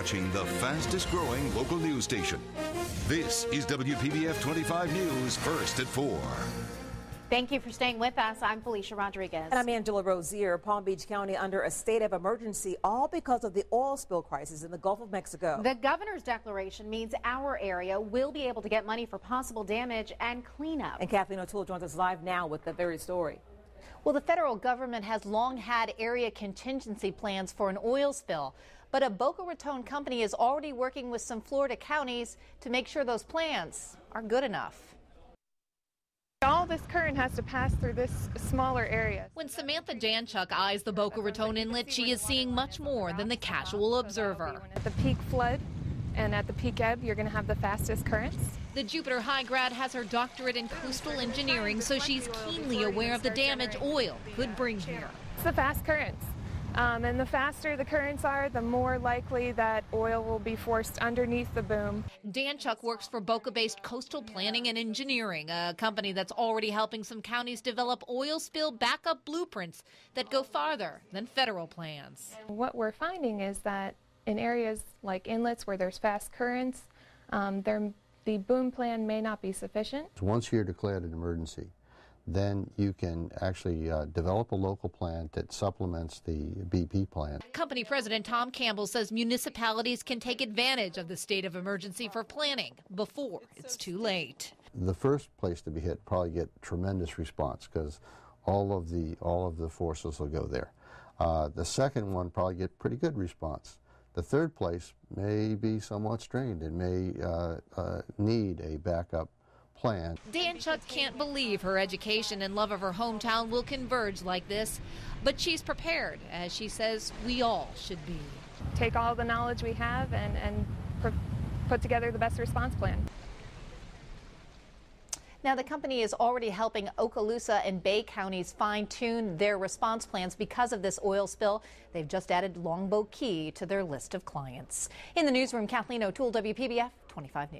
watching the fastest growing local news station. This is WPBF 25 News, first at 4. Thank you for staying with us. I'm Felicia Rodriguez. And I'm Angela Rozier. Palm Beach County under a state of emergency, all because of the oil spill crisis in the Gulf of Mexico. The governor's declaration means our area will be able to get money for possible damage and cleanup. And Kathleen O'Toole joins us live now with the very story. Well, the federal government has long had area contingency plans for an oil spill, but a Boca Raton company is already working with some Florida counties to make sure those plans are good enough. All this current has to pass through this smaller area. When Samantha Danchuk eyes the Boca Raton Inlet, she is seeing much more than the casual observer. At the peak flood and at the peak ebb, you're going to have the fastest currents. The Jupiter High grad has her doctorate in coastal engineering, so she's keenly aware of the damage oil could bring here. It's the fast currents. Um, and the faster the currents are, the more likely that oil will be forced underneath the boom. Danchuk works for Boca based Coastal Planning and Engineering, a company that's already helping some counties develop oil spill backup blueprints that go farther than federal plans. What we're finding is that in areas like inlets where there's fast currents, um, there, the boom plan may not be sufficient. Once you're declared an emergency, then you can actually uh, develop a local plant that supplements the BP plant. Company President Tom Campbell says municipalities can take advantage of the state of emergency for planning before it's too late. The first place to be hit probably get tremendous response because all of the all of the forces will go there. Uh, the second one probably get pretty good response. The third place may be somewhat strained and may uh, uh need a backup plan. Danchuk can't believe her education and love of her hometown will converge like this, but she's prepared, as she says we all should be. Take all the knowledge we have and, and put together the best response plan. Now, the company is already helping Okaloosa and Bay counties fine tune their response plans because of this oil spill. They've just added Longboat Key to their list of clients. In the newsroom, Kathleen O'Toole, WPBF 25 News.